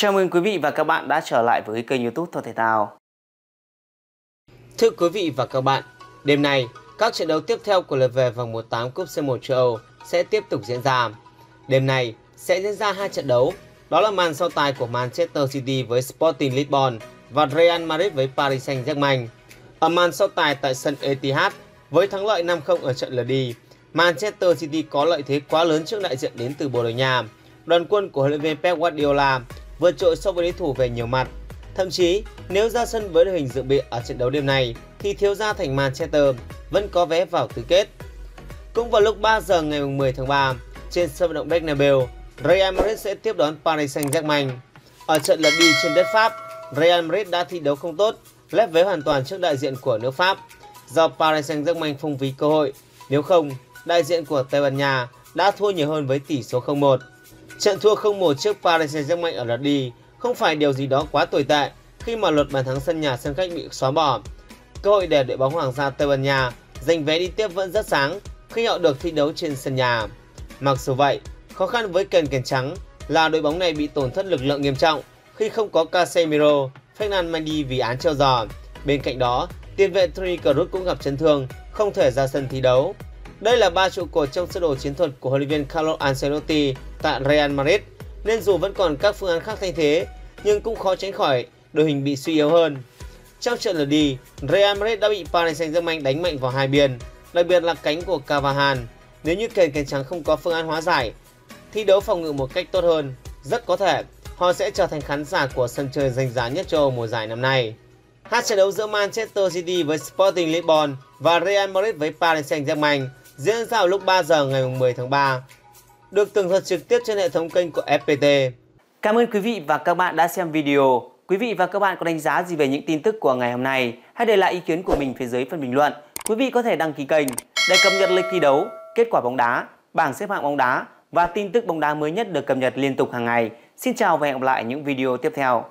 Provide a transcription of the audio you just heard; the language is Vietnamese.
Chào mừng quý vị và các bạn đã trở lại với kênh youtube Thôi Thể Thao. Thưa quý vị và các bạn, đêm nay các trận đấu tiếp theo của lượt về vòng 1/8 Cúp C1 châu Âu sẽ tiếp tục diễn ra. Đêm nay sẽ diễn ra hai trận đấu, đó là màn so tài của Manchester City với Sporting Lisbon và Real Madrid với Paris Saint-Germain. Ở màn so tài tại sân Etihad với thắng lợi 5-0 ở trận lượt đi, Manchester City có lợi thế quá lớn trước đại diện đến từ Bồ Đào Nha. Đoàn quân của huấn luyện viên Pep Guardiola vượt trội so với đối thủ về nhiều mặt. Thậm chí, nếu ra sân với đội hình dự bị ở trận đấu đêm này, thì thiếu gia thành Manchester vẫn có vé vào tứ kết. Cũng vào lúc 3 giờ ngày 10 tháng 3, trên sân vận động Bernabeu, Real Madrid sẽ tiếp đón Paris Saint-Germain. Ở trận lượt đi trên đất Pháp, Real Madrid đã thi đấu không tốt, lép vế hoàn toàn trước đại diện của nước Pháp. Do Paris Saint-Germain phung phí cơ hội, nếu không, đại diện của Tây Ban Nha đã thua nhiều hơn với tỷ số 0-1. Trận thua 0-1 trước Paris Saint-Germain ở lượt đi không phải điều gì đó quá tồi tệ khi mà luật bàn thắng sân nhà sân khách bị xóa bỏ. Cơ hội để đội bóng Hoàng gia Tây Ban Nha giành vé đi tiếp vẫn rất sáng khi họ được thi đấu trên sân nhà. Mặc dù vậy, khó khăn với kèn kèn trắng là đội bóng này bị tổn thất lực lượng nghiêm trọng khi không có Casemiro, Fernand Mendy vì án treo giò. Bên cạnh đó, tiền vệ Toni Kroos cũng gặp chấn thương, không thể ra sân thi đấu. Đây là ba trụ cột trong sơ đồ chiến thuật của huấn luyện viên Carlo Ancelotti tại Real Madrid, nên dù vẫn còn các phương án khác thay thế, nhưng cũng khó tránh khỏi đội hình bị suy yếu hơn. Trong trận lượt đi, Real Madrid đã bị Paris Saint-Germain đánh mạnh vào hai biên, đặc biệt là cánh của Cavahan. Nếu như kèn kèn trắng không có phương án hóa giải, thi đấu phòng ngự một cách tốt hơn, rất có thể họ sẽ trở thành khán giả của sân chơi danh giá nhất châu Âu mùa giải năm nay. Hai trận đấu giữa Manchester City với Sporting Lisbon và Real Madrid với Paris Saint-Germain diễn ra vào lúc 3 giờ ngày 10 tháng 3. Được tường thuật trực tiếp trên hệ thống kênh của FPT. Cảm ơn quý vị và các bạn đã xem video. Quý vị và các bạn có đánh giá gì về những tin tức của ngày hôm nay? Hãy để lại ý kiến của mình phía dưới phần bình luận. Quý vị có thể đăng ký kênh để cập nhật lịch thi đấu, kết quả bóng đá, bảng xếp hạng bóng đá và tin tức bóng đá mới nhất được cập nhật liên tục hàng ngày. Xin chào và hẹn gặp lại những video tiếp theo.